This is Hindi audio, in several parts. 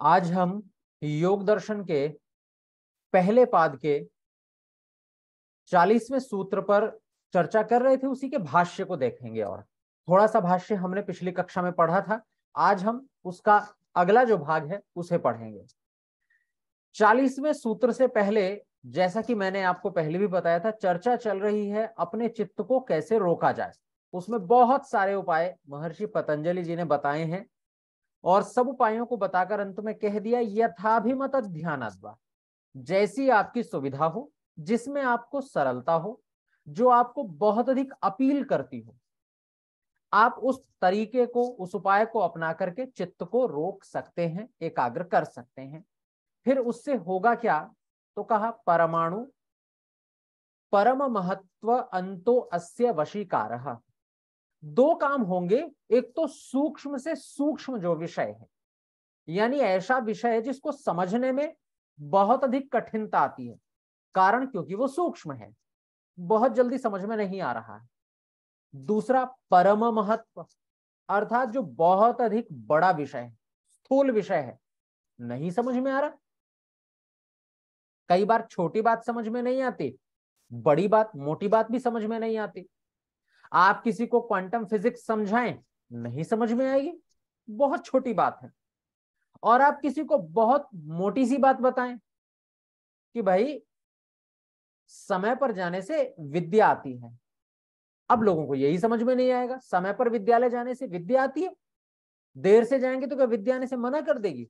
आज हम योग दर्शन के पहले पाद के चालीसवें सूत्र पर चर्चा कर रहे थे, उसी के भाष्य को देखेंगे और थोड़ा सा भाष्य हमने पिछली कक्षा में पढ़ा था। आज हम उसका अगला जो भाग है, उसे पढ़ेंगे। चालीसवें सूत्र से पहले, जैसा कि मैंने आपको पहले भी बताया था, चर्चा चल रही है, अपने चित्त को कैसे रोका जाए। उसमें बहुत सारे उपाय, महर्षि पतंजलि जी ने बताए हैं। और सब उपायों को बताकर अंत में कह दिया, यथाभिमत ध्यान जैसी आपकी सुविधा हो, जिसमें आपको सरलता हो, जो आपको बहुत अधिक अपील करती हो, आप उस तरीके को, उस उपाय को अपना करके चित्त को रोक सकते हैं, एकाग्र कर सकते हैं। फिर उससे होगा क्या? तो कहा, परमाणु, परम महत्व अंतो अस्य वशीकार। दो काम होंगे, एक तो सूक्ष्म से सूक्ष्म जो विषय है, यानी ऐसा विषय है जिसको समझने में बहुत अधिक कठिनता आती है, कारण क्योंकि वो सूक्ष्म है, बहुत जल्दी समझ में नहीं आ रहा है। दूसरा, परम महत्व, अर्थात जो बहुत अधिक बड़ा विषय है, स्थूल विषय है, नहीं समझ में आ रहा। कई बार छोटी बात समझ में नहीं आती, बड़ी बात, मोटी बात भी समझ में नहीं आती। आप किसी को क्वांटम फिजिक्स समझाएँ, नहीं समझ में आएगी। बहुत छोटी बात है। और आप किसी को बहुत मोटी सी बात बताएँ कि भाई, समय पर जाने से विद्या आती है। अब लोगों को यही समझ में नहीं आएगा। समय पर विद्यालय जाने से विद्या आती है। देर से जाएँगे तो क्या विद्या आने से मना कर देगी?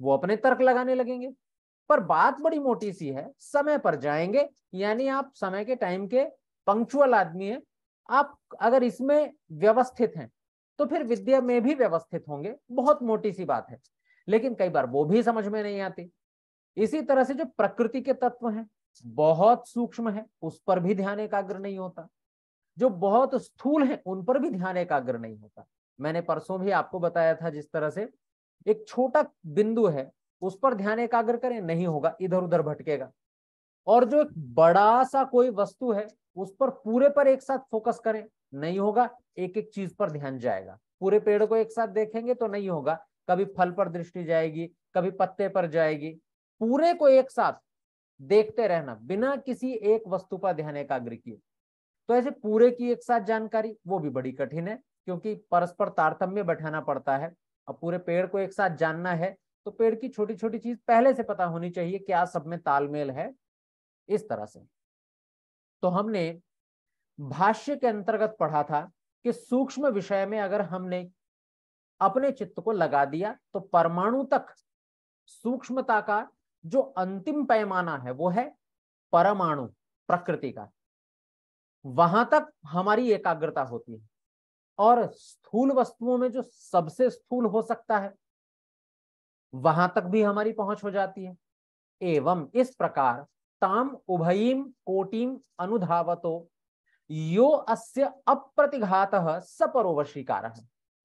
वो अपने तर्क लगाने लगेंगे। पर बात बड़ी मोटी सी है। समय पर जाएँगे, यानी आप समय के टाइम के पंक्चुअल आदमी है। आप अगर इसमें व्यवस्थित हैं तो फिर विद्या में भी व्यवस्थित होंगे। बहुत मोटी सी बात है। लेकिन कई बार वो भी समझ में नहीं आती। इसी तरह से जो प्रकृति के तत्व हैं, बहुत सूक्ष्म है, उस पर भी ध्यान एकाग्र नहीं होता। जो बहुत स्थूल है, उन पर भी ध्यान एकाग्र नहीं होता। मैंने परसों भी आपको बताया था जिस तरह से एक छोटा बिंदु है, उस पर ध्यान एकाग्र करें, नहीं होगा इधर उधर भटकेगा। और जो एक बड़ा सा कोई वस्तु है, उस पर पूरे पर एक साथ फोकस करें, नहीं होगा, एक एक चीज़ पर ध्यान जाएगा। पूरे पेड़ को एक साथ देखेंगे तो नहीं होगा, कभी फल पर दृष्टि जाएगी, कभी पत्ते पर जाएगी। पूरे को एक साथ देखते रहना, बिना किसी एक वस्तु पर ध्यान एकाग्र किए। तो ऐसे पूरे की एक साथ जानकारी, वो भी बड़ी कठिन है, क्योंकि परस्पर तारतम्य बैठाना पड़ता है अब पूरे पेड़ को एक साथ जानना है तो पेड़ की छोटी छोटी चीज़ पहले से पता होनी चाहिए, क्या सब में तालमेल है इस तरह से। तो हमने भाष्य के अंतर्गत पढ़ा था कि सूक्ष्म विषय में अगर हमने अपने चित्त को लगा दिया तो परमाणु तक सूक्ष्मता का जो अंतिम पैमाना है, वो है परमाणु, प्रकृति का। वहाँ तक हमारी एकाग्रता होती है। और स्थूल वस्तुओं में जो सबसे स्थूल हो सकता है, वहाँ तक भी हमारी पहुँच हो जाती है। एवं इस प्रकार ताम उभयीम कोटिम अनुधावतो। यो अस्य अप्रतिघात सपरोवशीकार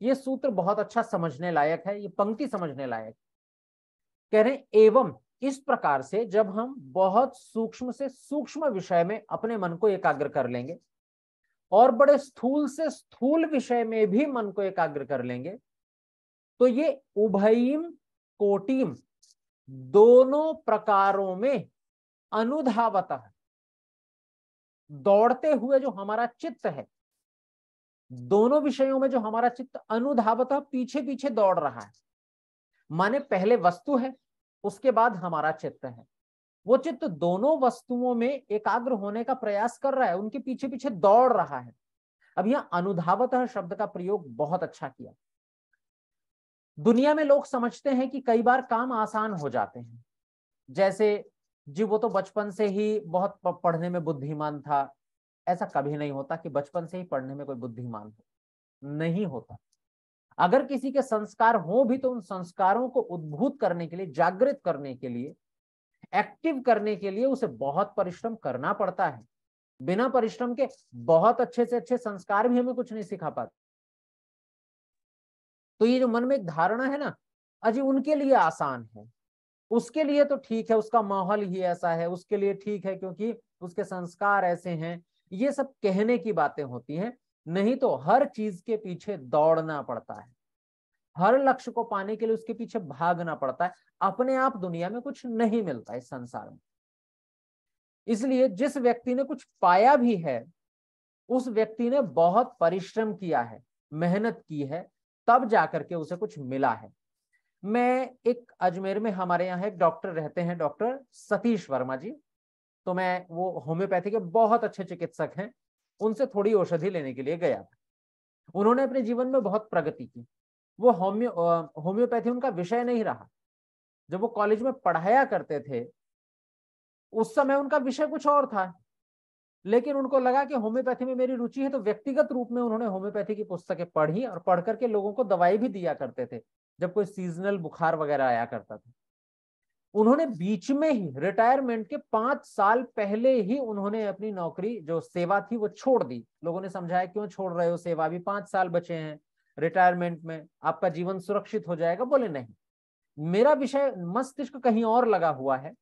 ये सूत्र बहुत अच्छा समझने लायक है, ये पंक्ति समझने लायक। कह रहे एवं इस प्रकार से जब हम बहुत सूक्ष्म से सूक्ष्म विषय में अपने मन को एकाग्र कर लेंगे और बड़े स्थूल से स्थूल विषय में भी मन को एकाग्र कर लेंगे तो ये उभयीम, कोटिम दोनों प्रकारों में अनुधावत दौड़ते हुए जो हमारा चित्त है, दोनों विषयों में जो हमारा चित्त अनुधावत पीछे पीछे दौड़ रहा है। माने पहले वस्तु है, उसके बाद हमारा चित्त है। वो चित्त दोनों वस्तुओं में एकाग्र होने का प्रयास कर रहा है, उनके पीछे पीछे दौड़ रहा है। अब यह अनुधावत शब्द का प्रयोग बहुत अच्छा किया। दुनिया में लोग समझते हैं कि कई बार काम आसान हो जाते हैं। जैसे जी, वो तो बचपन से ही बहुत पढ़ने में बुद्धिमान था। ऐसा कभी नहीं होता कि बचपन से ही पढ़ने में कोई बुद्धिमान हो। नहीं होता। अगर किसी के संस्कार हो भी तो उन संस्कारों को उद्भूत करने के लिए, जागृत करने के लिए, एक्टिव करने के लिए उसे बहुत परिश्रम करना पड़ता है। बिना परिश्रम के बहुत अच्छे से अच्छे संस्कार भी हमें कुछ नहीं सिखा पाते। तो ये जो मन में एक धारणा है ना, अजी उनके लिए आसान है। उसके लिए तो ठीक है, उसका माहौल ही ऐसा है, उसके लिए ठीक है क्योंकि उसके संस्कार ऐसे हैं। ये सब कहने की बातें होती हैं, नहीं तो हर चीज़ के पीछे दौड़ना पड़ता है। हर लक्ष्य को पाने के लिए उसके पीछे भागना पड़ता है। अपने आप दुनिया में कुछ नहीं मिलता इस संसार में। इसलिए जिस व्यक्ति ने कुछ पाया भी है, उस व्यक्ति ने बहुत परिश्रम किया है, मेहनत की है, तब जाकर के उसे कुछ मिला है। मैं एक अजमेर में हमारे यहाँ एक डॉक्टर रहते हैं, डॉक्टर सतीश वर्मा जी। तो मैं वो होम्योपैथी के बहुत अच्छे चिकित्सक हैं। उनसे थोड़ी औषधि लेने के लिए गया था। उन्होंने अपने जीवन में बहुत प्रगति की। वो होम्यो होम्योपैथी उनका विषय नहीं रहा। जब वो कॉलेज में पढ़ाया करते थे, उस समय उनका विषय कुछ और था। लेकिन उनको लगा कि होम्योपैथी में मेरी रुचि है तो व्यक्तिगत रूप में उन्होंने होम्योपैथी की पुस्तकें पढ़ी और पढ़ करके लोगों को दवाई भी दिया करते थे, जब कोई सीजनल बुखार वगैरह आया करता था। उन्होंने बीच में ही रिटायरमेंट के पाँच साल पहले ही उन्होंने अपनी नौकरी, जो सेवा थी, वो छोड़ दी। लोगों ने समझाया, क्यों छोड़ रहे हो सेवा? भी पाँच साल बचे हैं रिटायरमेंट में, आपका जीवन सुरक्षित हो जाएगा। बोले, नहीं, मेरा विषय मस्तिष्क कहीं और लगा हुआ है।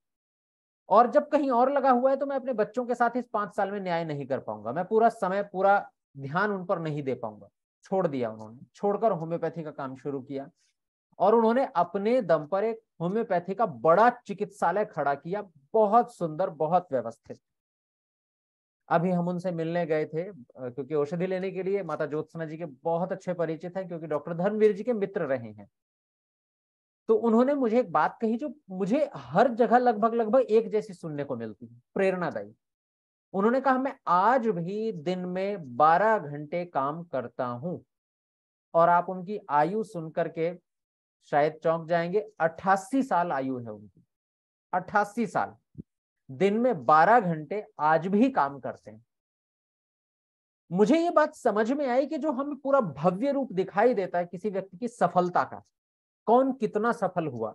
और जब कहीं और लगा हुआ है तो मैं अपने बच्चों के साथ इस पाँच साल में न्याय नहीं कर पाऊँगा। मैं पूरा समय, पूरा ध्यान उन पर नहीं दे पाऊँगा। छोड़ दिया उन्होंने। छोड़कर होम्योपैथी का काम शुरू किया। और उन्होंने अपने दम पर एक होम्योपैथी का बड़ा चिकित्सालय खड़ा किया। बहुत सुंदर, बहुत व्यवस्थित। अभी हम उनसे मिलने गए थे क्योंकि औषधि लेने के लिए माता ज्योत्सना जी के बहुत अच्छे परिचित हैं, क्योंकि डॉक्टर धर्मवीर जी के मित्र रहे हैं। तो उन्होंने मुझे एक बात कही जो मुझे हर जगह लगभग लगभग एक जैसी सुनने को मिलती है, प्रेरणादायी। उन्होंने कहा, मैं आज भी दिन में 12 घंटे काम करता हूँ और आप उनकी आयु सुनकर के शायद चौंक जाएँगे, अट्ठासी साल आयु है उनकी, अट्ठासी साल। दिन में 12 घंटे आज भी काम करते हैं। मुझे ये बात समझ में आई कि जो हमें पूरा भव्य रूप दिखाई देता है किसी व्यक्ति की सफलता का। कौन कितना सफल हुआ?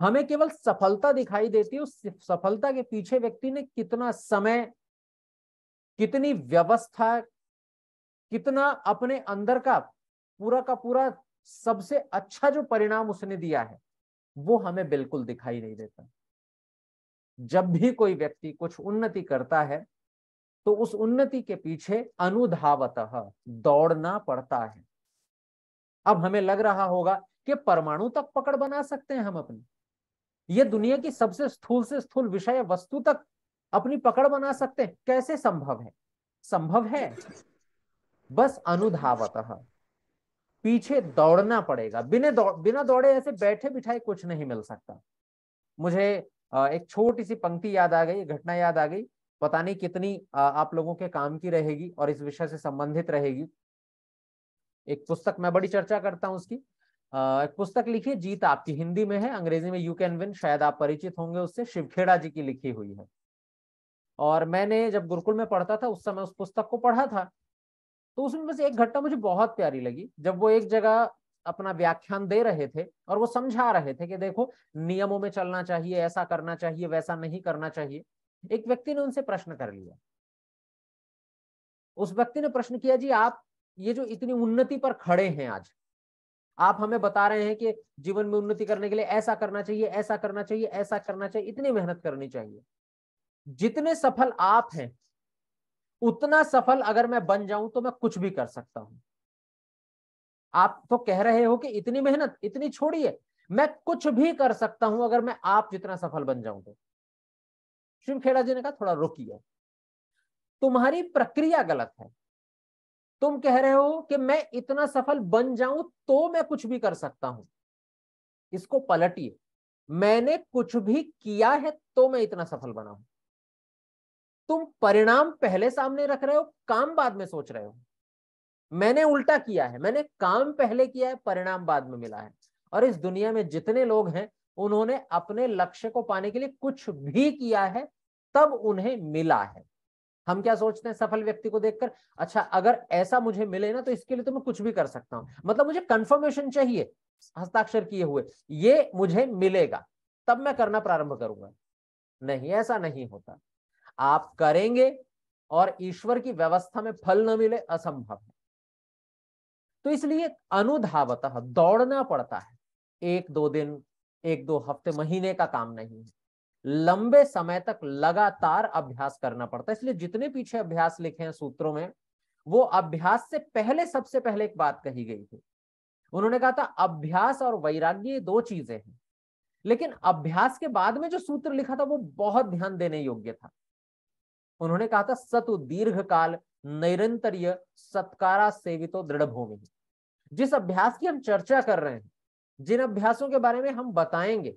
हमें केवल सफलता दिखाई देती है, उस सफलता के पीछे व्यक्ति ने कितना समय, कितनी व्यवस्था, कितना अपने अंदर का पूरा का पूरा सबसे अच्छा जो परिणाम उसने दिया है, वो हमें बिल्कुल दिखाई नहीं देता। जब भी कोई व्यक्ति कुछ उन्नति करता है तो उस उन्नति के पीछे अनुधावत दौड़ना पड़ता है। अब हमें लग रहा होगा कि परमाणु तक पकड़ बना सकते हैं हम अपनी। ये दुनिया की सबसे स्थूल से स्थूल विषय वस्तु तक अपनी पकड़ बना सकते हैं। कैसे संभव है? संभव है? बस अनुधावत। पीछे दौड़ना पड़ेगा। बिना दौड़, बिना दौड़े ऐसे बैठे बिठाए कुछ नहीं मिल सकता। मुझे एक छोटी सी पंक्ति याद आ गई घटना याद आ गई। पता नहीं कितनी आप लोगों के काम की रहेगी और इस विषय से संबंधित रहेगी। एक पुस्तक मैं बड़ी चर्चा करता हूँ उसकी। एक पुस्तक लिखी है जीत आपकी हिंदी में है, अंग्रेज़ी में यू कैन विन शायद आप परिचित होंगे उससे शिवखेड़ा जी की लिखी हुई है। और मैंने जब गुरुकुल में पढ़ता था, उस समय उस पुस्तक को पढ़ा था तो उसमें बस एक घटना मुझे बहुत प्यारी लगी, जब वो एक जगह अपना व्याख्यान दे रहे थे, और वो समझा रहे थे कि देखो, नियमों में चलना चाहिए, ऐसा करना चाहिए, वैसा नहीं करना चाहिए। एक व्यक्ति ने उनसे प्रश्न कर लिया। उस व्यक्ति ने प्रश्न किया, जी, आप ये जो इतनी उन्नति पर खड़े हैं आज आप हमें बता रहे हैं कि जीवन में उन्नति करने के लिए ऐसा करना चाहिए, ऐसा करना चाहिए, ऐसा करना चाहिए, इतनी मेहनत करनी चाहिए। जितने सफल आप हैं, उतना सफल अगर मैं बन जाऊँ तो मैं कुछ भी कर सकता हूँ। आप तो कह रहे हो कि इतनी मेहनत, इतनी छोड़िए मैं कुछ भी कर सकता हूँ अगर मैं आप जितना सफल बन जाऊँ तो। शिव खेड़ा जी ने कहा, थोड़ा रुकिए। तुम्हारी प्रक्रिया गलत है। तुम कह रहे हो कि मैं इतना सफल बन जाऊँ तो मैं कुछ भी कर सकता हूँ। इसको पलटिए। मैंने कुछ भी किया है तो मैं इतना सफल बना हूँ। तुम परिणाम पहले सामने रख रहे हो, काम बाद में सोच रहे हो। मैंने उल्टा किया है, मैंने काम पहले किया है, परिणाम बाद में मिला है। और इस दुनिया में जितने लोग हैं, उन्होंने अपने लक्ष्य को पाने के लिए कुछ भी किया है, तब उन्हें मिला है। हम क्या सोचते हैं सफल व्यक्ति को देखकर? अच्छा अगर ऐसा मुझे मिले ना तो इसके लिए तो मैं कुछ भी कर सकता हूँ। मतलब मुझे कंफर्मेशन चाहिए, हस्ताक्षर किए हुए। ये मुझे मिलेगा, तब मैं करना प्रारंभ करूँगा। नहीं, ऐसा नहीं होता। आप करेंगे और ईश्वर की व्यवस्था में फल न मिले, असंभव है। तो इसलिए अनुधावत दौड़ना पड़ता है। एक दो दिन, एक दो हफ़्ते, महीने का काम नहीं है। लंबे समय तक लगातार अभ्यास करना पड़ता है। इसलिए जितने पीछे अभ्यास लिखे हैं सूत्रों में, वो अभ्यास से पहले, सबसे पहले एक बात कही गई थी। उन्होंने कहा था, अभ्यास और वैराग्य दो चीज़ें हैं। लेकिन अभ्यास के बाद में जो सूत्र लिखा था, वो बहुत ध्यान देने योग्य था। उन्होंने कहा था, सतु दीर्घ काल नैरंतर्य सत्कारा सेवितो दृढ़ भूमि जिस अभ्यास की हम चर्चा कर रहे हैं, जिन अभ्यासों के बारे में हम बताएँगे,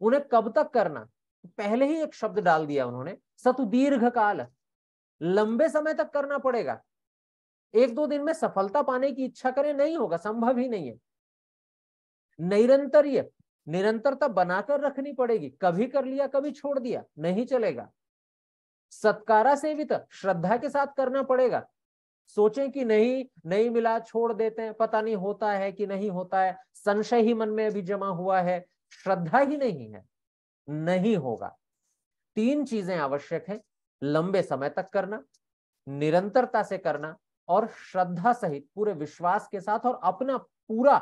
उन्हें कब तक करना पहले ही एक शब्द डाल दिया उन्होंने, सतु दीर्घ काल। लंबे समय तक करना पड़ेगा। एक दो दिन में सफलता पाने की इच्छा करें, नहीं होगा, संभव ही नहीं है। निरंतर निरंतरता बनाकर रखनी पड़ेगी। कभी कर लिया, कभी छोड़ दिया, नहीं चलेगा। सत्कारा सेवित, श्रद्धा के साथ करना पड़ेगा। सोचें कि नहीं नहीं मिला, छोड़ देते हैं, पता नहीं होता है कि नहीं होता है। संशय ही मन में अभी जमा हुआ है। श्रद्धा ही नहीं है। नहीं होगा। तीन चीज़ें आवश्यक है, लंबे समय तक करना, निरंतरता से करना और श्रद्धा सहित पूरे विश्वास के साथ और अपना पूरा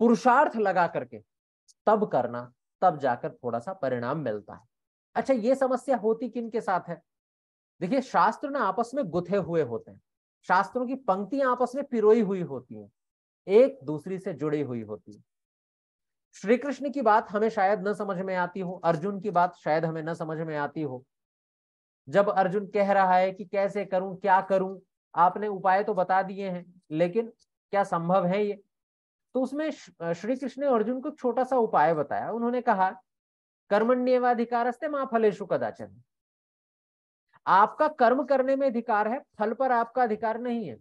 पुरुषार्थ लगा करके तब करना, तब जाकर थोड़ा सा परिणाम मिलता है। अच्छा ये समस्या होती किन के साथ है? देखिए, शास्त्र ना आपस में गुथे हुए होते हैं। शास्त्रों की पंक्तियाँ आपस में पिरोई हुई होती हैं। एक दूसरी से जुड़ी हुई होती है। श्री कृष्ण की बात हमें शायद न समझ में आती हो, अर्जुन की बात शायद हमें न समझ में आती हो। जब अर्जुन कह रहा है कि कैसे करूँ, क्या करूँ, आपने उपाय तो बता दिए हैं, लेकिन क्या संभव है ये? तो उसमें श्री कृष्ण ने अर्जुन को छोटा सा उपाय बताया। उन्होंने कहा कर्मण्यवाधिकार माँ फलेशु कदाचन। आपका कर्म करने में अधिकार है, फल पर आपका अधिकार नहीं है।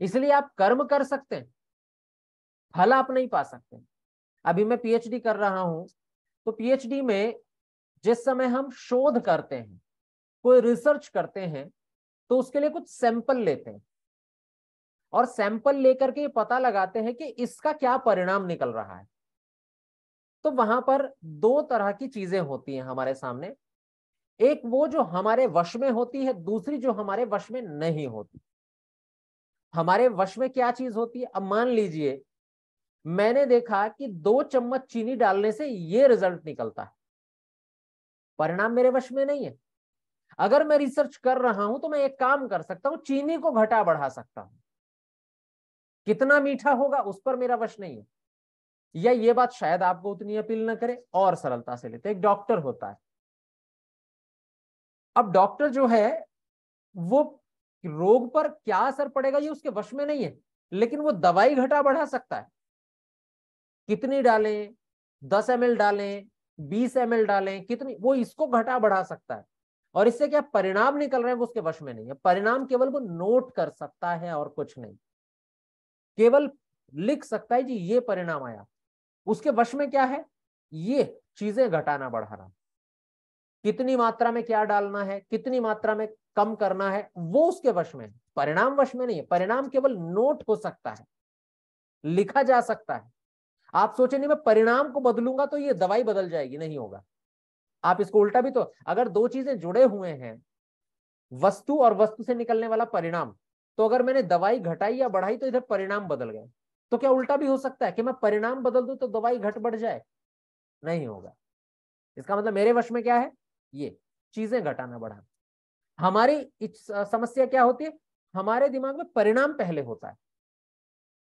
इसलिए आप कर्म कर सकते हैं। फल आप नहीं पा सकते। अभी मैं पीएचडी कर रहा हूँ तो पीएचडी में जिस समय हम शोध करते हैं, कोई रिसर्च करते हैं तो उसके लिए कुछ सैंपल लेते हैं। और सैंपल लेकर के पता लगाते हैं कि इसका क्या परिणाम निकल रहा है। तो वहाँ पर दो तरह की चीज़ें होती हैं हमारे सामने। एक वो जो हमारे वश में होती है, दूसरी जो हमारे वश में नहीं होती। हमारे वश में क्या चीज़ होती है? अब मान लीजिए मैंने देखा कि दो चम्मच चीनी डालने से ये रिज़ल्ट निकलता है। परिणाम मेरे वश में नहीं है। अगर मैं रिसर्च कर रहा हूँ तो मैं एक काम कर सकता हूँ, चीनी को घटा बढ़ा सकता हूँ। कितना मीठा होगा उस पर मेरा वश नहीं है। या ये बात शायद आपको उतनी अपील ना करे, और सरलता से लेते। एक डॉक्टर होता है। अब डॉक्टर जो है, वो रोग पर क्या असर पड़ेगा ये उसके वश में नहीं है, लेकिन वो दवाई घटा बढ़ा सकता है। कितनी डालें? दस एम डालें, बीस एम डालें, कितनी? वो इसको घटा बढ़ा सकता है। और इससे क्या परिणाम निकल रहे हैं वो उसके वश में नहीं है। परिणाम केवल वो नोट कर सकता है और कुछ नहीं। केवल लिख सकता है जी ये परिणाम आया। उसके वश में क्या है? ये चीज़ें घटाना, बढ़ाना। कितनी मात्रा में क्या डालना है? कितनी मात्रा में कम करना है? वो उसके वश में है। परिणाम वश में नहीं है। परिणाम केवल नोट हो सकता है। लिखा जा सकता है। आप सोचे नहीं, मैं परिणाम को बदलूँगा तो ये दवाई बदल जाएगी, नहीं होगा। आप इसको उल्टा भी तो अगर दो चीज़ें जुड़े हुए हैं, वस्तु और वस्तु से निकलने वाला परिणाम तो अगर मैंने दवाई घटाई या बढ़ाई तो इधर परिणाम बदल गए। तो क्या उल्टा भी हो सकता है कि मैं परिणाम बदल दू तो दवाई घट बढ़ जाए? नहीं होगा। इसका मतलब मेरे वश में क्या है? ये, चीज़ें घटाना, बढ़ाना। हमारी समस्या क्या होती है? हमारे दिमाग में परिणाम पहले होता है।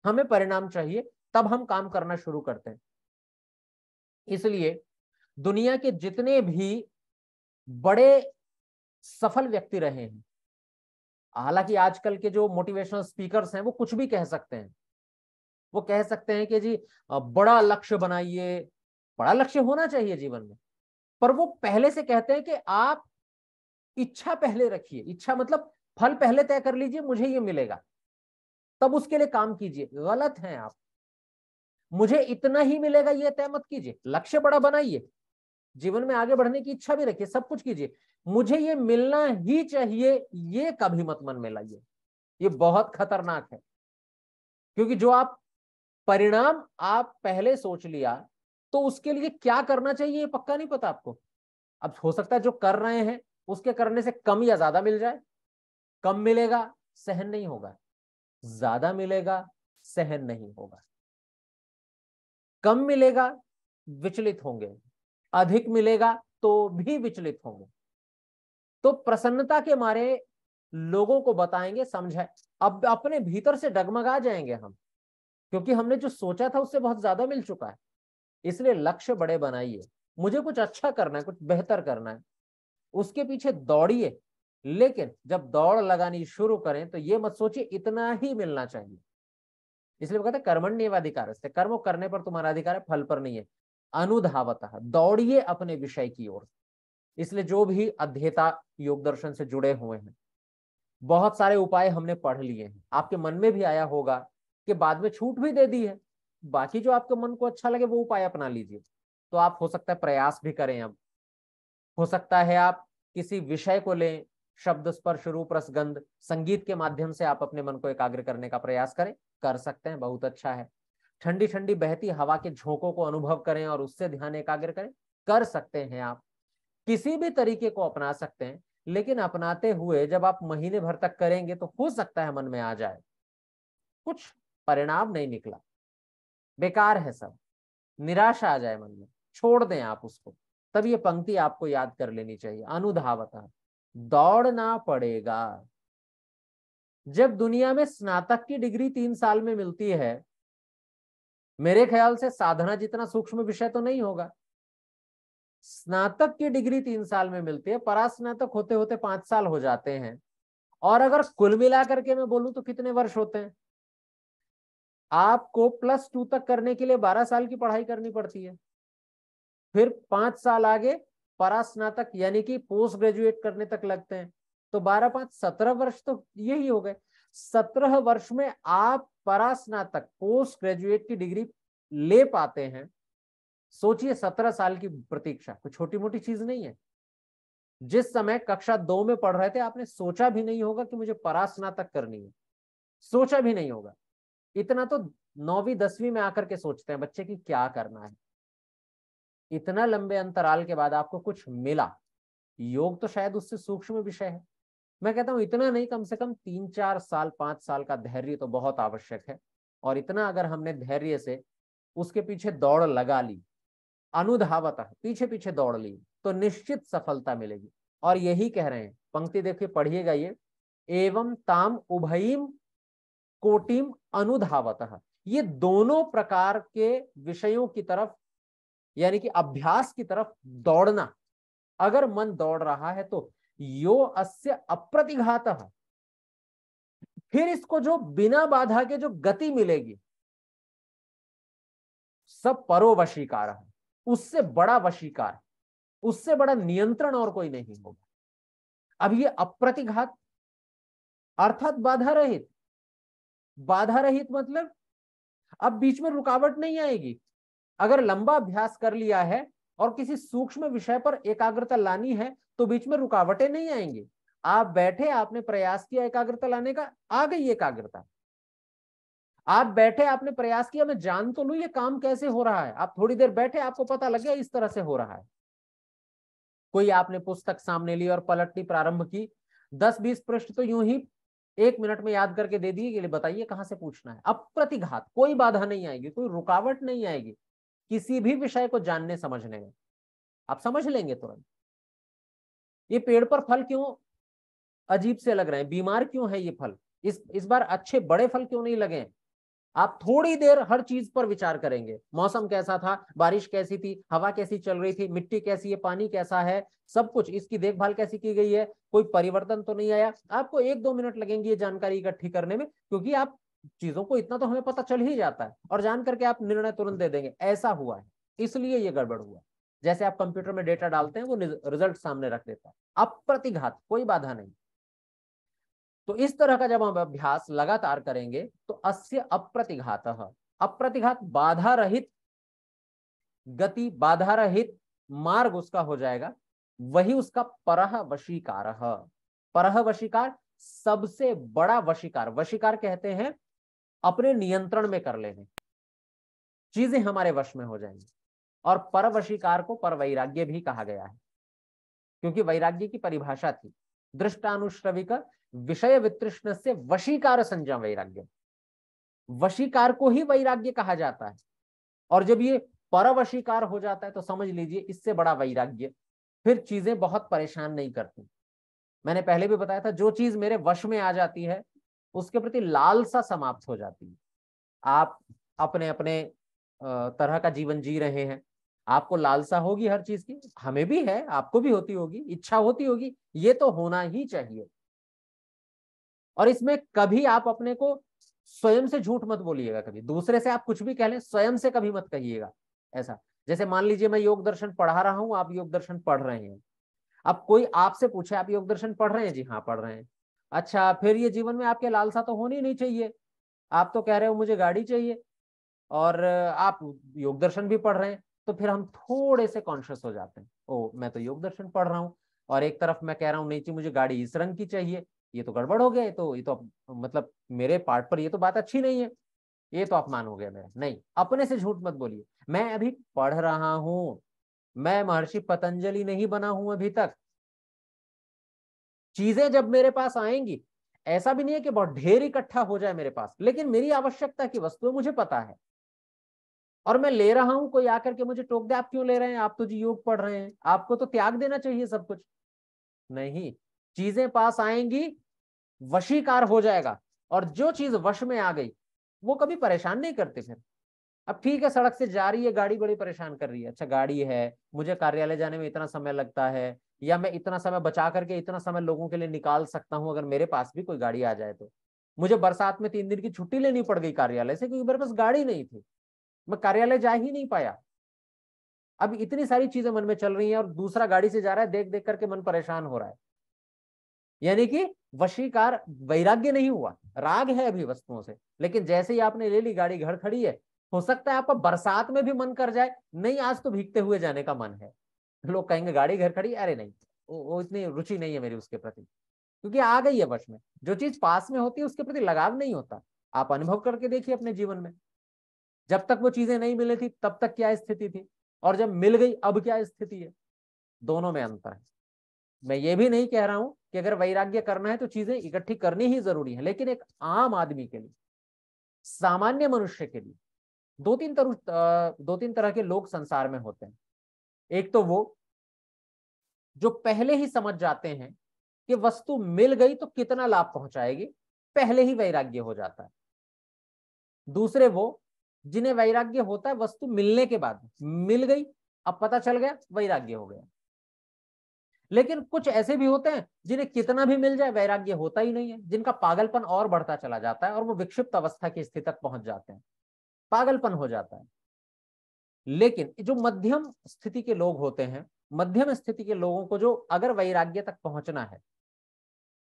हमें परिणाम चाहिए तब हम काम करना शुरू करते हैं। इसलिए दुनिया के जितने भी बड़े सफल व्यक्ति रहे हैं, हालाँकि आजकल के जो मोटिवेशनल स्पीकर्स हैं, वो कुछ भी कह सकते हैं। वो कह सकते हैं कि जी बड़ा लक्ष्य बनाइए, बड़ा लक्ष्य होना चाहिए जीवन में, पर वो पहले से कहते हैं कि आप इच्छा पहले रखिए। इच्छा मतलब फल पहले तय कर लीजिए, मुझे ये मिलेगा। तब उसके लिए काम कीजिए। गलत है आप। मुझे इतना ही मिलेगा, ये तय मत कीजिए। लक्ष्य बड़ा बनाइए। जीवन में आगे बढ़ने की इच्छा भी रखिए, सब कुछ कीजिए। मुझे ये मिलना ही चाहिए, ये कभी मत मन में लाइए। ये बहुत खतरनाक है। क्योंकि जो आप परिणाम आप पहले सोच लिया तो उसके लिए क्या करना चाहिए, ये पक्का नहीं पता आपको। अब हो सकता है जो कर रहे हैं, उसके करने से कम या ज़्यादा मिल जाए। कम मिलेगा, सहन नहीं होगा। ज़्यादा मिलेगा, सहन नहीं होगा। कम मिलेगा, विचलित होंगे। अधिक मिलेगा तो भी विचलित होंगे। तो प्रसन्नता के मारे लोगों को बताएँगे, समझाए। अब अपने भीतर से डगमगा जाएँगे हम, क्योंकि हमने जो सोचा था उससे बहुत ज़्यादा मिल चुका है। इसलिए लक्ष्य बड़े बनाइए। मुझे कुछ अच्छा करना है, कुछ बेहतर करना है। उसके पीछे दौड़िए, लेकिन जब दौड़ लगानी शुरू करें तो ये मत सोचिए, इतना ही मिलना चाहिए। इसलिए कहते कर्मण्य अधिकार से कर्म करने पर तुम्हारा अधिकार है, फल पर नहीं है। अनुधावत दौड़िए अपने विषय की ओर इसलिए जो भी अध्येता योग दर्शन से जुड़े हुए हैं, बहुत सारे उपाय हमने पढ़ लिए हैं। आपके मन में भी आया होगा कि बाद में छूट भी दे दी है। बाकी जो आपके मन को अच्छा लगे वो उपाय अपना लीजिए। तो आप, हो सकता है, प्रयास भी करें अब। हो सकता है आप किसी विषय को लें, शब्द स्पर्श रूप रसगंध, संगीत के माध्यम से आप अपने मन को एकाग्र करने का प्रयास करें। कर सकते हैं, बहुत अच्छा है। ठंडी ठंडी बहती हवा के झोंकों को अनुभव करें और उससे ध्यान एकाग्र करें। कर सकते हैं आप। किसी भी तरीके को अपना सकते हैं, लेकिन अपनाते हुए जब आप महीने भर तक करेंगे तो हो सकता है मन में आ जाए। कुछ परिणाम नहीं निकला। बेकार है सब। निराशा आ जाए मन में। छोड़ दें आप उसको। तब ये पंक्ति आपको याद कर लेनी चाहिए। अनुधावता। दौड़ना पड़ेगा। जब दुनिया में स्नातक की डिग्री तीन साल में मिलती है, मेरे ख्याल से साधना जितना सूक्ष्म विषय तो नहीं होगा। स्नातक की डिग्री तीन साल में मिलती है, परास्नातक होते होते पाँच साल हो जाते हैं। और अगर कुल मिलाकर के मैं बोलूँ तो कितने वर्ष होते हैं? आपको प्लस टू तक करने के लिए बारह साल की पढ़ाई करनी पड़ती है। फिर पाँच साल आगे परास्नातक यानी कि पोस्ट ग्रेजुएट करने तक लगते हैं। तो बारह पाँच, सत्रह वर्ष तो यही हो गए। सत्रह वर्ष में आप परास्नातक, पोस्ट ग्रेजुएट की डिग्री ले पाते हैं। सोचिए सत्रह साल की प्रतीक्षा, कोई छोटी मोटी चीज़ नहीं है। जिस समय कक्षा दो में पढ़ रहे थे, आपने सोचा भी नहीं होगा कि मुझे परास्नातक करनी है। सोचा भी नहीं होगा। इतना तो नौवीं, दसवीं में आकर के सोचते हैं बच्चे की क्या करना है। इतना लंबे अंतराल के बाद आपको कुछ मिला। योग तो शायद उससे सूक्ष्म विषय है। मैं कहता हूँ, इतना नहीं, कम से कम तीन चार साल, पाँच साल का धैर्य तो बहुत आवश्यक है। और इतना अगर हमने धैर्य से उसके पीछे दौड़ लगा ली, अनुधावत पीछे पीछे दौड़ ली तो निश्चित सफलता मिलेगी। और यही कह रहे हैं, पंक्ति देखिए, पढ़िएगा ये, एवं ताम उभयम कोटिम अनुधावत ये दोनों प्रकार के विषयों की तरफ़, यानी कि अभ्यास की तरफ़ दौड़ना, अगर मन दौड़ रहा है तो यो अस्य अप्रतिघात। फिर इसको जो बिना बाधा के जो गति मिलेगी, सब परोवशीकार है। उससे बड़ा वशीकार, उससे बड़ा नियंत्रण और कोई नहीं होगा। अब ये अप्रतिघात, अर्थात बाधा रहित। बाधा रहित मतलब अब बीच में रुकावट नहीं आएगी। अगर लंबा अभ्यास कर लिया है और किसी सूक्ष्म विषय पर एकाग्रता लानी है तो बीच में रुकावटें नहीं आएँगी। आप बैठे, आपने प्रयास किया एकाग्रता लाने का, आ गई एकाग्रता। आप बैठे, आपने प्रयास किया, मैं जान तो लू ये काम कैसे हो रहा है। आप थोड़ी देर बैठे, आपको पता लग गया इस तरह से हो रहा है। कोई आपने पुस्तक सामने ली और पलटनी प्रारंभ की, दस बीस पृष्ठ तो यूँ ही एक मिनट में याद करके दे दिए बताइए कहाँ से पूछना है। अब प्रतिघात कोई बाधा नहीं आएगी, कोई रुकावट नहीं आएगी। किसी भी विषय को जानने समझने में आप समझ लेंगे तुरंत। ये पेड़ पर फल क्यों अजीब से लग रहे हैं? बीमार क्यों है ये फल? इस इस बार अच्छे बड़े फल क्यों नहीं लगे आप थोड़ी देर हर चीज़ पर विचार करेंगे। मौसम कैसा था? बारिश कैसी थी? हवा कैसी चल रही थी? मिट्टी कैसी है? पानी कैसा है? सब कुछ। इसकी देखभाल कैसी की गई है? कोई परिवर्तन तो नहीं आया? आपको एक दो मिनट लगेंगे ये जानकारी इकट्ठी करने में, क्योंकि आप चीज़ों को इतना तो हमें पता चल ही जाता है और जान करके आप निर्णय तुरंत दे देंगे। ऐसा हुआ है। इसलिए ये गड़बड़ हुआ जैसे आप कंप्यूटर में डेटा डालते हैं, वो रिज़ल्ट सामने रख देता है। अप्रतिघात, कोई बाधा नहीं। तो इस तरह का जब हम अभ्यास लगातार करेंगे तो अस्य अप्रतिघात अप्रतिघात बाधा रहित, गति बाधा रहित मार्ग उसका हो जाएगा। वही उसका परह वशीकार। परह वशीकार सबसे बड़ा वशीकार। वशीकार कहते हैं अपने नियंत्रण में कर लेने चीज़ें हमारे वश में हो जाएँगी। और पर वशीकार को पर वैराग्य भी कहा गया है। क्योंकि वैराग्य की परिभाषा थी। दृष्टानुश्रविक विषय वितृष्ण से वशीकार संजम वैराग्य। वशीकार को ही वैराग्य कहा जाता है। और जब ये परवशीकार हो जाता है तो समझ लीजिए इससे बड़ा वैराग्य। फिर चीज़ें बहुत परेशान नहीं करती। मैंने पहले भी बताया था, जो चीज़ मेरे वश में आ जाती है उसके प्रति लालसा समाप्त हो जाती है। आप अपने अपने तरह का जीवन जी रहे हैं। आपको लालसा होगी हर चीज़ की? हमें भी है, आपको भी होती होगी, इच्छा होती होगी, ये तो होना ही चाहिए। और इसमें कभी आप अपने को स्वयं से झूठ मत बोलिएगा कभी। दूसरे से आप कुछ भी कह लें, स्वयं से कभी मत कहिएगा, ऐसा। जैसे मान लीजिए मैं योग दर्शन पढ़ा रहा हूँ, आप योग दर्शन पढ़ रहे हैं। अब कोई आपसे पूछे, आप योग दर्शन पढ़ रहे हैं? जी हाँ पढ़ रहे हैं। अच्छा फिर ये जीवन में आपके लालसा तो होनी नहीं चाहिए। आप तो कह रहे हो मुझे गाड़ी चाहिए और आप योग दर्शन भी पढ़ रहे हैं तो फिर हम थोड़े से कॉन्शियस हो जाते हैं। ओ मैं तो योग दर्शन पढ़ रहा हूँ और एक तरफ़ मैं कह रहा हूँ, नहीं चाहिए मुझे गाड़ी इस रंग की चाहिए, ये तो गड़बड़ हो गया तो ये तो मतलब मेरे पार्ट पर ये तो बात अच्छी नहीं है, ये तो अपमान हो गया मेरा। नहीं, अपने से झूठ मत बोलिए। मैं अभी पढ़ रहा हूँ, मैं महर्षि पतंजलि नहीं बना हूँ अभी तक चीज़ें जब मेरे पास आएँगी, ऐसा भी नहीं है कि बहुत ढेर इकट्ठा हो जाए मेरे पास, लेकिन मेरी आवश्यकता की वस्तु मुझे पता है। और मैं ले रहा हूँ, कोई आकर के मुझे टोक दे, आप क्यों ले रहे हैं? आप तो जी योग पढ़ रहे हैं, आपको तो त्याग देना चाहिए सब कुछ। नहीं, चीज़ें पास आएँगी, वशीकार हो जाएगा, और जो चीज़ वश में आ गई, वो कभी परेशान नहीं करते फिर। अब ठीक है, सड़क से जा रही है, गाड़ी बड़ी परेशान कर रही है। अच्छा गाड़ी है, मुझे कार्यालय जाने में इतना समय लगता है या मैं इतना समय बचा करके इतना समय लोगों के लिए निकाल सकता हूँ, अगर मेरे पास भी कोई गाड़ी आ जाए तो। मुझे बरसात में तीन दिन की छुट्टी लेनी पड़ गई कार्यालय से क्योंकि मेरे पास गाड़ी नहीं थी। मैं कार्यालय जा ही नहीं पाया। अब इतनी सारी चीज़ें मन में चल रही हैं और दूसरा गाड़ी से जा रहा है देख देख करके मन परेशान हो रहा है। यानी कि वशीकार वैराग्य नहीं हुआ, राग है अभी वस्तुओं से। लेकिन जैसे ही आपने ले ली, गाड़ी घर खड़ी है, हो सकता है आपका बरसात में भी मन कर जाए, नहीं आज तो भीगते हुए जाने का मन है। लोग कहेंगे गाड़ी घर खड़ी अरे नहीं वो, वो इतनी रुचि नहीं है मेरी उसके प्रति क्योंकि आ गई है वश में। जो चीज़ पास में होती है उसके प्रति लगाव नहीं होता। आप अनुभव करके देखिए अपने जीवन में। जब तक वो चीज़ें नहीं मिली थी तब तक क्या स्थिति थी? और जब मिल गई अब क्या स्थिति है? दोनों में अंतर है। मैं ये भी नहीं कह रहा हूँ कि अगर वैराग्य करना है तो चीज़ें इकट्ठी करनी ही ज़रूरी है लेकिन एक आम आदमी के लिए सामान्य मनुष्य के लिए दो तीन तरह दो तीन तरह के लोग संसार में होते हैं। एक तो वो, जो पहले ही समझ जाते हैं कि वस्तु मिल गई तो कितना लाभ पहुंचाएगी, पहले ही वैराग्य हो जाता है। दूसरे वो, जिन्हें वैराग्य होता है, वस्तु मिलने के बाद, मिल गई, अब पता चल गया, वैराग्य हो गया। लेकिन कुछ ऐसे भी होते हैं, जिन्हें कितना भी मिल जाए, वैराग्य होता ही नहीं है, जिनका पागलपन और बढ़ता चला जाता है और वो विक्षिप्त अवस्था की स्थिति तक पहुँच जाते हैं। पागलपन हो जाता है। लेकिन जो मध्यम स्थिति के लोग होते हैं, मध्यम स्थिति के लोगों को जो अगर वैराग्य तक पहुँचना है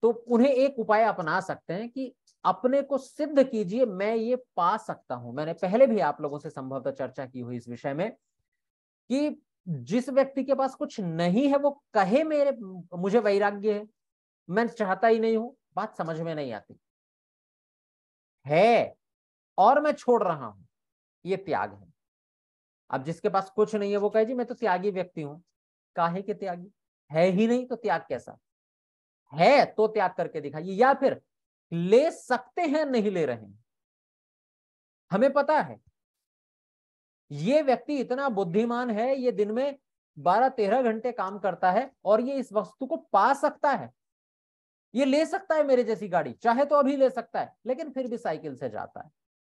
तो उन्हें एक उपाय अपना सकते हैं कि अपने को सिद्ध कीजिए, मैं ये पा सकता हूँ। मैंने पहले भी आप लोगों से संभवतः चर्चा की हुई इस विषय में कि जिस व्यक्ति के पास कुछ नहीं है, वो कहे मेरे, मुझे वैराग्य है, मैं चाहता ही नहीं हूँ, बात समझ में नहीं आती। है, और मैं छोड़ रहा हूँ, ये त्याग है। अब जिसके पास कुछ नहीं है, वो कहे, जी, मैं तो त्यागी व्यक्ति हूँ। काहे के त्यागी? है ही नहीं तो त्याग कैसा? है तो त्याग करके दिखाइए, या फिर ले सकते हैं, नहीं ले रहे हमें पता है, ये व्यक्ति इतना बुद्धिमान है, ये दिन में बारह तेरह घंटे काम करता है और ये इस वस्तु को पा सकता है। ये ले सकता है मेरे जैसी गाड़ी, चाहे तो अभी ले सकता है, लेकिन फिर भी साइकिल से जाता है।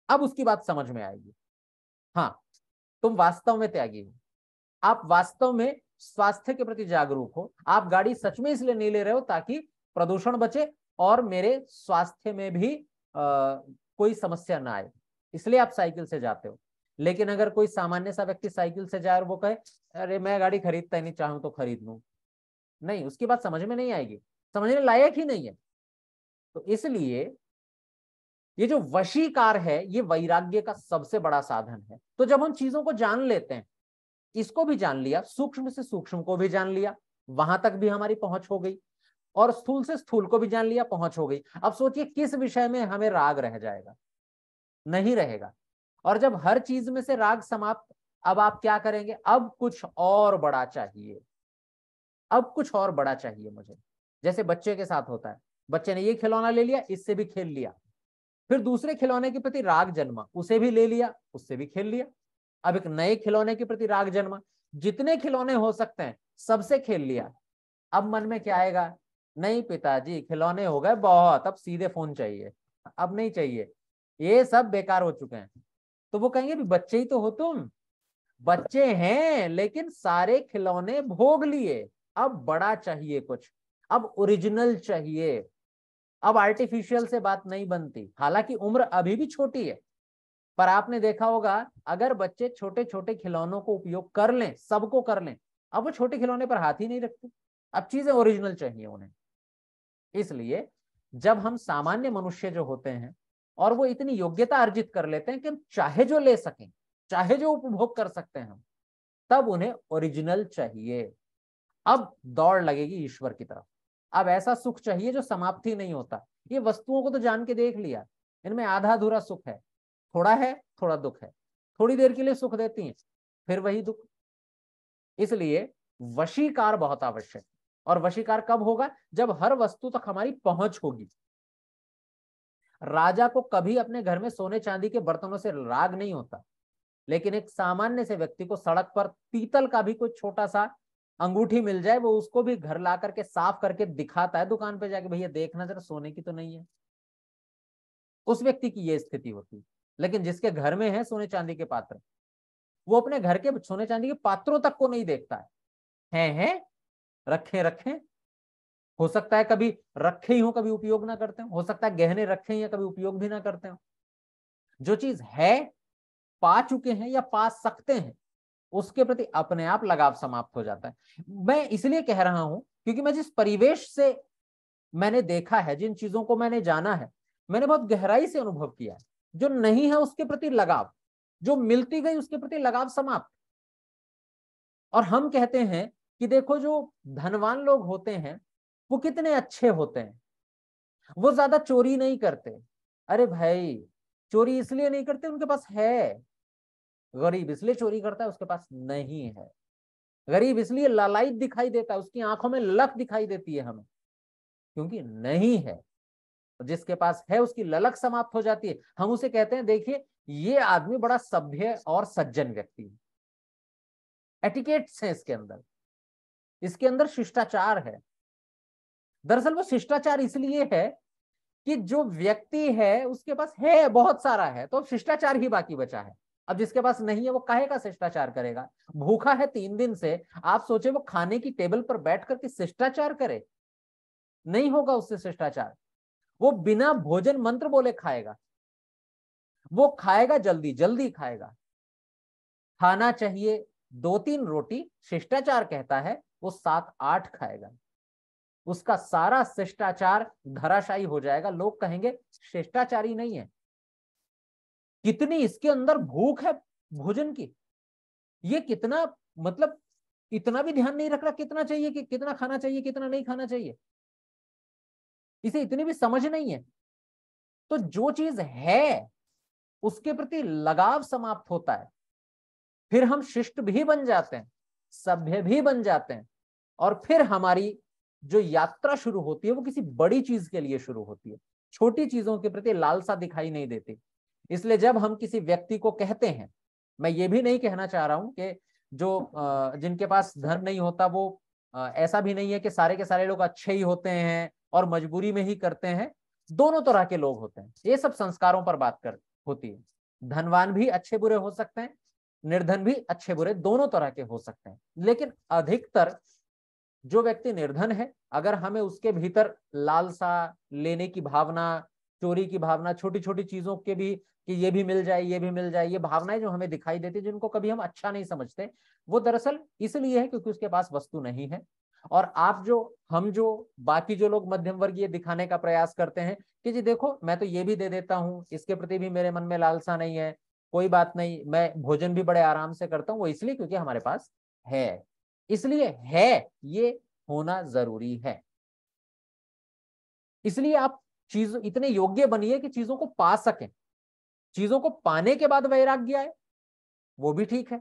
अब उसकी बात समझ में आएगी। हाँ तुम वास्तव में त्यागी हो। आप वास्तव में स्वास्थ्य के प्रति जागरूक हो। आप गाड़ी सच में इसलिए नहीं ले रहे हो ताकि प्रदूषण बचे और मेरे स्वास्थ्य में भी आ, कोई समस्या ना आए। इसलिए आप साइकिल से जाते हो। लेकिन अगर कोई सामान्य सा व्यक्ति साइकिल से जाए और वो कहे अरे मैं गाड़ी खरीदता ही नहीं चाहूँ तो खरीद। लू नहीं उसकी बात समझ में नहीं आएगी। समझने लायक ही नहीं है। तो इसलिए ये जो वशीकार है, ये वैराग्य का सबसे बड़ा साधन है। तो जब हम चीज़ों को जान लेते हैं, इसको भी जान लिया, सूक्ष्म से सूक्ष्म को भी जान लिया, वहाँ तक भी हमारी पहुँच हो गई, और स्थूल से स्थूल को भी जान लिया, पहुँच हो गई। अब सोचिए किस विषय में हमें राग रह जाएगा? नहीं रहेगा। और जब हर चीज़ में से राग समाप्त, अब आप क्या करेंगे? अब कुछ और बड़ा चाहिए। अब कुछ और बड़ा चाहिए मुझे। जैसे बच्चे के साथ होता है। बच्चे ने ये खिलौना ले लिया, इससे भी खेल लिया। फिर दूसरे खिलौने के प्रति राग जन्मा, उसे भी ले लिया, उससे भी खेल लिया। अब एक नए खिलौने के प्रति राग जन्मा, जितने खिलौने हो सकते हैं, सबसे खेल लिया। अब मन में क्या आएगा? नहीं पिताजी, खिलौने हो गए बहुत, अब सीधे फ़ोन चाहिए, अब नहीं चाहिए। ये सब बेकार हो चुके हैं। तो वो कहेंगे भी बच्चे ही तो हो तुम। बच्चे हैं, लेकिन सारे खिलौने भोग लिए। अब बड़ा चाहिए कुछ, अब ओरिजिनल चाहिए। अब आर्टिफिशियल से बात नहीं बनती। हालाँकि उम्र अभी भी छोटी है, पर आपने देखा होगा, अगर बच्चे छोटे छोटे खिलौनों को उपयोग कर लें, सबको कर लें, अब वो छोटे खिलौने पर हाथ ही नहीं रखते। अब चीज़ें ओरिजिनल चाहिए उन्हें। इसलिए जब हम सामान्य मनुष्य जो होते हैं और वो इतनी योग्यता अर्जित कर लेते हैं कि हम चाहे जो ले सकें, चाहे जो उपभोग कर सकते हैं हम, तब उन्हें ओरिजिनल चाहिए। अब दौड़ लगेगी ईश्वर की तरफ़। अब ऐसा सुख चाहिए जो समाप्ति नहीं होता। ये वस्तुओं को तो जान के देख लिया। इनमें आधा अधूरा सुख है। थोड़ा है, थोड़ा दुख है। थोड़ी देर के लिए सुख देती हैं, फिर वही दुख। इसलिए वशीकार बहुत आवश्यक। और वशीकार कब होगा? जब हर वस्तु तक हमारी पहुँच होगी। राजा को कभी अपने घर में सोने चांदी के बर्तनों से राग नहीं होता। लेकिन एक सामान्य से व्यक्ति को सड़क पर पीतल का भी कोई छोटा सा अंगूठी मिल जाए, वो उसको भी घर ला करके साफ़ करके दिखाता है दुकान पे जाके भैया देखना जरा, सोने की तो नहीं है। उस व्यक्ति की ये स्थिति होती। है लेकिन जिसके घर में है सोने चांदी के पात्र, वो अपने घर के सोने चांदी के पात्रों तक को नहीं देखता है। हैं हैं, रखे रखे। हो सकता है कभी रखे ही हो, कभी उपयोग ना करते हो। हो सकता है गहने रखे या कभी उपयोग भी ना करते हो। जो चीज़ है, पा चुके हैं या पा सकते हैं उसके प्रति अपने आप लगाव समाप्त हो जाता है। मैं इसलिए कह रहा हूँ क्योंकि मैं जिस परिवेश से मैंने देखा है, जिन चीज़ों को मैंने जाना है, मैंने बहुत गहराई से अनुभव किया है, जो नहीं है उसके प्रति लगाव, जो मिलती गई उसके प्रति लगाव समाप्त। और हम कहते हैं कि देखो जो धनवान लोग होते हैं, वो कितने अच्छे होते हैं। वो ज़्यादा चोरी नहीं करते। अरे भाई, चोरी इसलिए नहीं करते, उनके पास है। गरीब इसलिए चोरी करता है, उसके पास नहीं है। गरीब इसलिए लालाइत दिखाई देता है, उसकी आँखों में लक दिखाई देती है हमें, क्योंकि नहीं है। जिसके पास है, उसकी ललक समाप्त हो जाती है। हम उसे कहते हैं, देखिए, ये आदमी बड़ा सभ्य और सज्जन व्यक्ति है। एटिकेट्स हैं इसके अंदर। इसके अंदर शिष्टाचार है। दरअसल वो शिष्टाचार इसलिए है कि जो व्यक्ति है, उसके पास है, बहुत सारा है तो शिष्टाचार ही बाकी बचा है। अब जिसके पास नहीं है, वो काहे का शिष्टाचार करेगा। भूखा है तीन दिन से, आप सोचे वो खाने की टेबल पर बैठ करके शिष्टाचार करे? नहीं होगा उससे शिष्टाचार। वो बिना भोजन मंत्र बोले खाएगा। वो खाएगा जल्दी जल्दी खाएगा। खाना चाहिए दो तीन रोटी शिष्टाचार कहता है, वो सात आठ खाएगा। उसका सारा शिष्टाचार धराशायी हो जाएगा। लोग कहेंगे, शिष्टाचारी नहीं है। कितनी इसके अंदर भूख है भोजन की? ये कितना मतलब इतना भी ध्यान नहीं रख रहा कितना चाहिए कि कितना खाना चाहिए, कितना नहीं खाना चाहिए? इसे इतनी भी समझ नहीं है। तो जो चीज़ है, उसके प्रति लगाव समाप्त होता है। फिर हम शिष्ट भी बन जाते हैं, सभ्य भी बन जाते हैं, और फिर हमारी जो यात्रा शुरू होती है, वो किसी बड़ी चीज़ के लिए शुरू होती है। छोटी चीज़ों के प्रति लालसा दिखाई नहीं देती। इसलिए जब हम किसी व्यक्ति को कहते हैं, मैं ये भी नहीं कहना चाह रहा हूँ कि जो जिनके पास धन नहीं होता, वो ऐसा भी नहीं है कि सारे के सारे लोग अच्छे ही होते हैं और मजबूरी में ही करते हैं। दोनों तरह के लोग होते हैं। ये सब संस्कारों पर बात कर, होती है। धनवान भी अच्छे बुरे हो सकते हैं, निर्धन भी अच्छे बुरे दोनों तरह के हो सकते हैं। लेकिन अधिकतर जो व्यक्ति निर्धन है, अगर हमें उसके भीतर लालसा लेने की भावना चोरी की भावना छोटी छोटी चीज़ों के भी कि ये भी मिल जाए, ये भी मिल जाए, ये भावनाएँ जो हमें दिखाई देती जिनको कभी हम अच्छा नहीं समझते, वो दरअसल इसलिए है क्योंकि उसके पास वस्तु नहीं है। और आप जो, हम जो, बाकी जो लोग मध्यम वर्गीय दिखाने का प्रयास करते हैं कि जी देखो, मैं तो ये भी दे देता हूँ, इसके प्रति भी मेरे मन में लालसा नहीं है, कोई बात नहीं, मैं भोजन भी बड़े आराम से करता हूँ, वो इसलिए क्योंकि हमारे पास है। इसलिए है, ये होना ज़रूरी है। इसलिए आप चीज़ इतने योग्य बनिए कि चीज़ों को पा सकें। चीज़ों को पाने के बाद वैराग्य आए, वो भी ठीक है।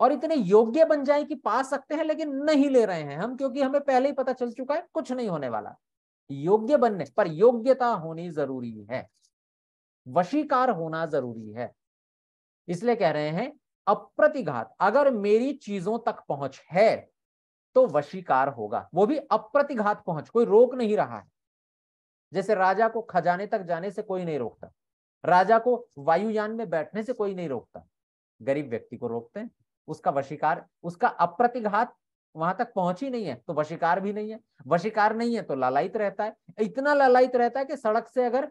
और इतने योग्य बन जाए कि पा सकते हैं लेकिन नहीं ले रहे हैं हम, क्योंकि हमें पहले ही पता चल चुका है कुछ नहीं होने वाला। योग्य बनने, पर योग्यता होनी ज़रूरी है। वशीकार होना ज़रूरी है। इसलिए कह रहे हैं, अप्रतिघात, अगर मेरी चीज़ों तक पहुँच है तो वशीकार होगा। वो भी अप्रतिघात पहुँच, कोई रोक नहीं रहा है। जैसे राजा को खजाने तक जाने से कोई नहीं रोकता। राजा को वायुयान में बैठने से कोई नहीं रोकता। गरीब व्यक्ति को रोकते हैं। उसका वशीकार, उसका अप्रतिघात वहाँ तक पहुँच ही नहीं है तो वशीकार भी नहीं है। वशीकार नहीं है तो लालायित रहता है। इतना लालायित रहता है कि सड़क से अगर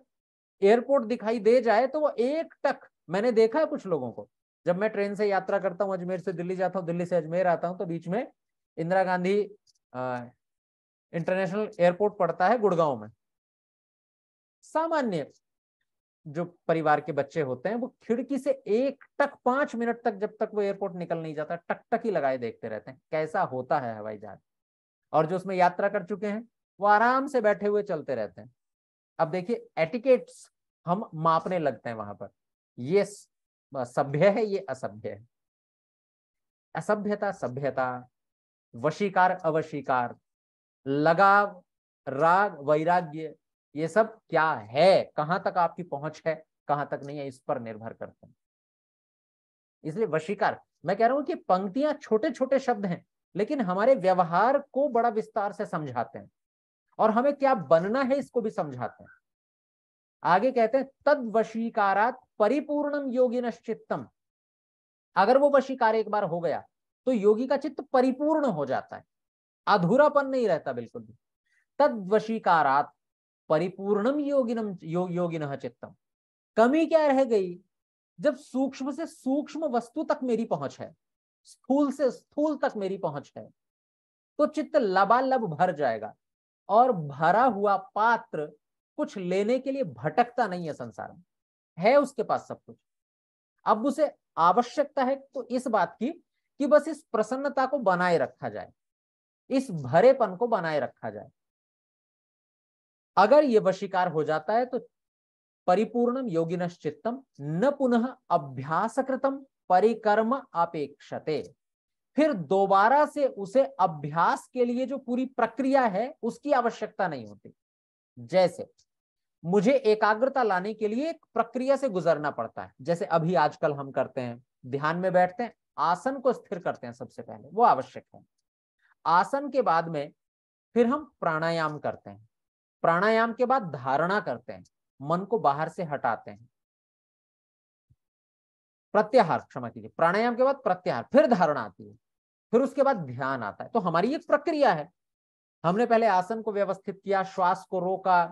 एयरपोर्ट दिखाई दे जाए तो वो एक टक, मैंने देखा है कुछ लोगों को। जब मैं ट्रेन से यात्रा करता हूँ, अजमेर से दिल्ली जाता हूँ, दिल्ली से अजमेर आता हूँ तो बीच में इंदिरा गांधी इंटरनेशनल एयरपोर्ट पड़ता है गुड़गांव में। सामान्य जो परिवार के बच्चे होते हैं, वो खिड़की से एक टक पाँच मिनट तक जब तक वो एयरपोर्ट निकल नहीं जाता टक टक ही लगाए देखते रहते हैं, कैसा होता है हवाई जहाज़? और जो उसमें यात्रा कर चुके हैं, वो आराम से बैठे हुए चलते रहते हैं। अब देखिए, एटिकेट्स हम मापने लगते हैं वहाँ पर। ये सभ्य है, ये असभ्य है। असभ्यता, सभ्यता, वशीकार, अवशीकार, लगाव, राग, वैराग्य ये सब क्या है? कहाँ तक आपकी पहुँच है? कहाँ तक नहीं है? इस पर निर्भर करते हैं। इसलिए वशीकार, मैं कह रहा हूँ कि पंक्तियाँ छोटे छोटे शब्द हैं, लेकिन हमारे व्यवहार को बड़ा विस्तार से समझाते हैं। और हमें क्या बनना है इसको भी समझाते हैं। आगे कहते हैं तद वशीकारात परिपूर्णम योगी चित्तम अगर वो वशीकार एक बार हो गया तो योगी का चित्त परिपूर्ण हो जाता है। अधूरापन नहीं रहता बिल्कुल भी। तद वशीकारात परिपूर्णम योगिनम यो, योगिन चित्तम। कमी क्या रह गई? जब सूक्ष्म से सूक्ष्म वस्तु तक मेरी पहुँच है स्थूल से स्थूल तक मेरी पहुँच है तो चित्त लबालब भर जाएगा और भरा हुआ पात्र कुछ लेने के लिए भटकता नहीं है संसार में। है उसके पास सब कुछ। अब उसे आवश्यकता है तो इस बात की कि बस इस प्रसन्नता को बनाए रखा जाए इस भरेपन को बनाए रखा जाए। अगर ये वशीकार हो जाता है तो परिपूर्णम योगिन चित्तम न पुनः अभ्यासकृतम परिकर्म अपेक्षते। फिर दोबारा से उसे अभ्यास के लिए जो पूरी प्रक्रिया है, उसकी आवश्यकता नहीं होती। जैसे, मुझे एकाग्रता लाने के लिए एक प्रक्रिया से गुजरना पड़ता है। जैसे अभी आजकल हम करते हैं, ध्यान में बैठते हैं, आसन को स्थिर करते हैं सबसे पहले, वो आवश्यक है। आसन के बाद में फिर हम प्राणायाम करते हैं। प्राणायाम के बाद धारणा करते हैं, मन को बाहर से हटाते हैं। प्रत्याहार, क्षमा कीजिए, प्राणायाम के बाद प्रत्याहार, फिर धारणा आती है, फिर उसके बाद ध्यान आता है। तो हमारी एक प्रक्रिया है। हमने पहले आसन को व्यवस्थित किया, श्वास को रोका,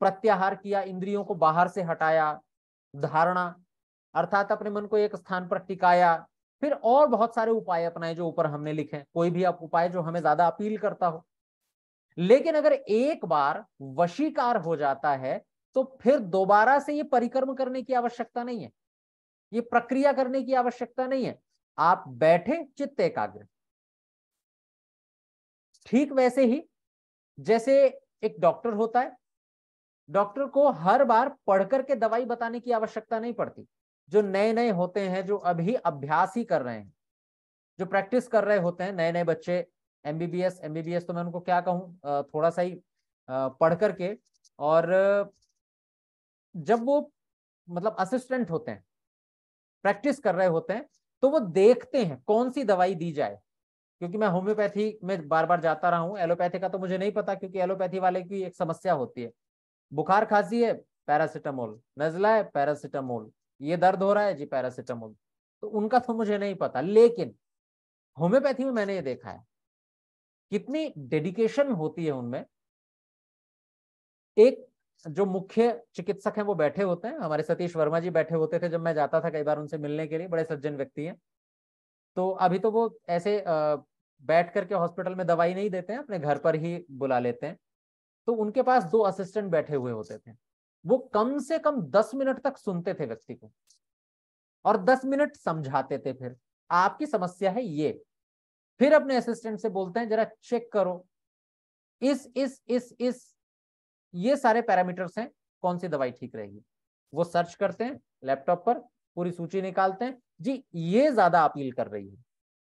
प्रत्याहार किया, इंद्रियों को बाहर से हटाया, धारणा, अर्थात अपने मन को एक स्थान पर टिकाया, फिर और बहुत सारे उपाय अपनाए जो ऊपर हमने लिखे कोई भी आप उपाय जो हमें ज़्यादा अपील करता हो लेकिन अगर एक बार वशीकार हो जाता है तो फिर दोबारा से ये परिक्रम करने की आवश्यकता नहीं है। ये प्रक्रिया करने की आवश्यकता नहीं है। आप बैठे चित्त एकाग्र। ठीक वैसे ही, जैसे एक डॉक्टर होता है, डॉक्टर को हर बार पढ़कर के दवाई बताने की आवश्यकता नहीं पड़ती। जो नए नए होते हैं, जो अभी अभ्यास ही कर रहे हैं, जो प्रैक्टिस कर रहे होते हैं नए नए बच्चे एमबीबीएस एमबीबीएस तो मैं उनको क्या कहूँ थोड़ा सा ही पढ़ करके और जब वो मतलब असिस्टेंट होते हैं प्रैक्टिस कर रहे होते हैं तो वो देखते हैं कौन सी दवाई दी जाए। क्योंकि मैं होम्योपैथी में बार बार जाता रहा हूँ एलोपैथी का तो मुझे नहीं पता क्योंकि एलोपैथी वाले की एक समस्या होती है। बुखार खांसी है पैरासिटामोल नजला है पैरासिटामोल ये दर्द हो रहा है, जी पैरासिटामोल तो उनका तो मुझे नहीं पता, लेकिन होम्योपैथी में मैंने ये देखा है। कितनी डेडिकेशन होती है उनमें? एक जो मुख्य चिकित्सक हैं वो बैठे होते हैं, हमारे सतीश वर्मा जी बैठे होते थे जब मैं जाता था कई बार उनसे मिलने के लिए, बड़े सज्जन व्यक्ति हैं। तो अभी तो वो ऐसे बैठ करके हॉस्पिटल में दवाई नहीं देते हैं, अपने घर पर ही बुला लेते हैं। तो उनके पास दो असिस्टेंट बैठे हुए होते थे। वो कम से कम दस मिनट तक सुनते थे व्यक्ति को और दस मिनट समझाते थे फिर, आपकी समस्या है ये फिर अपने असिस्टेंट से बोलते हैं, जरा चेक करो। इस इस इस इस, ये सारे पैरामीटर्स हैं, कौन सी दवाई ठीक रहेगी? वो सर्च करते हैं लैपटॉप पर, पूरी सूची निकालते हैं, जी, ये ज़्यादा अपील कर रही है।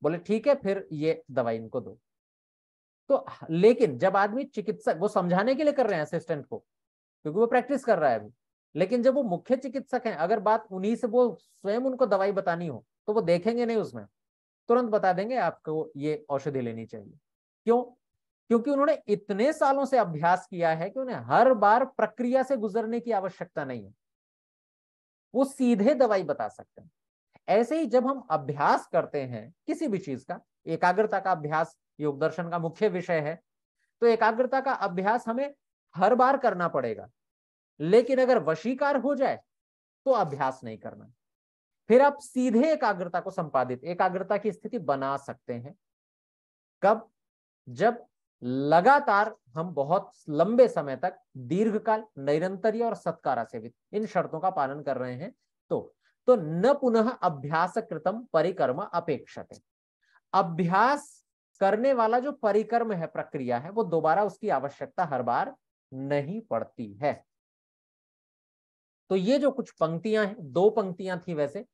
बोले, ठीक है, फिर ये दवाई इनको दो। तो लेकिन जब आदमी चिकित्सक, वो समझाने के लिए कर रहे हैं असिस्टेंट को, क्योंकि वो प्रैक्टिस कर रहा है अभी, लेकिन जब वो मुख्य चिकित्सक हैं, अगर बात उन्हीं से, वो स्वयं उनको दवाई बतानी हो तो वो देखेंगे नहीं उसमें। तुरंत बता देंगे आपको ये औषधि लेनी चाहिए। क्यों? क्योंकि उन्होंने इतने सालों से अभ्यास किया है कि उन्हें हर बार प्रक्रिया से गुजरने की आवश्यकता नहीं है। वो सीधे दवाई बता सकते हैं। ऐसे ही जब हम अभ्यास करते हैं किसी भी चीज़ का, एकाग्रता का अभ्यास योग दर्शन का मुख्य विषय है तो एकाग्रता का अभ्यास हमें हर बार करना पड़ेगा। लेकिन अगर वशीकार हो जाए तो अभ्यास नहीं करना। फिर आप सीधे एकाग्रता को संपादित, एकाग्रता की स्थिति बना सकते हैं। कब? जब लगातार हम बहुत लंबे समय तक दीर्घकाल, निरंतरीय और सत्कारा सेवित इन शर्तों का पालन कर रहे हैं तो तो न पुनः अभ्यास कृतम परिकर्म अपेक्षते। अभ्यास करने वाला जो परिकर्म है, प्रक्रिया है, वो दोबारा उसकी आवश्यकता हर बार नहीं पड़ती है। तो ये जो कुछ पंक्तियाँ हैं, दो पंक्तियाँ थी वैसे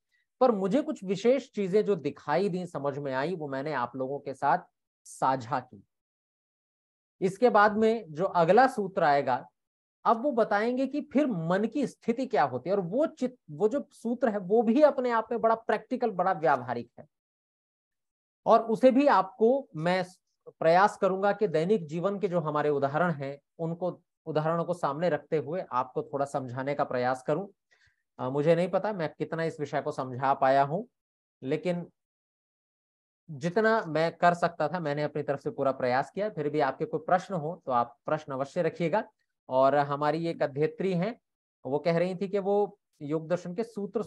पर मुझे कुछ विशेष चीज़ें जो दिखाई दी समझ में आई, वो मैंने आप लोगों के साथ साझा की। इसके बाद में जो अगला सूत्र आएगा, अब वो बताएँगे कि फिर मन की स्थिति क्या होती है और वो चित, वो जो सूत्र है, वो भी अपने आप में बड़ा प्रैक्टिकल, बड़ा व्यावहारिक है। और उसे भी आपको मैं प्रयास करूँगा कि दैनिक जीवन के जो हमारे उदाहरण हैं, उनको, उदाहरणों को सामने रखते हुए आपको थोड़ा समझाने का प्रयास करूँ। आ, मुझे नहीं पता मैं कितना इस विषय को समझा पाया हूँ लेकिन जितना मैं कर सकता था मैंने अपनी तरफ़ से पूरा प्रयास किया फिर भी आपके कोई प्रश्न हो तो आप प्रश्न अवश्य रखिएगा। और हमारी एक अध्येत्री हैं वो कह रही थी कि वो योग दर्शन के सूत्र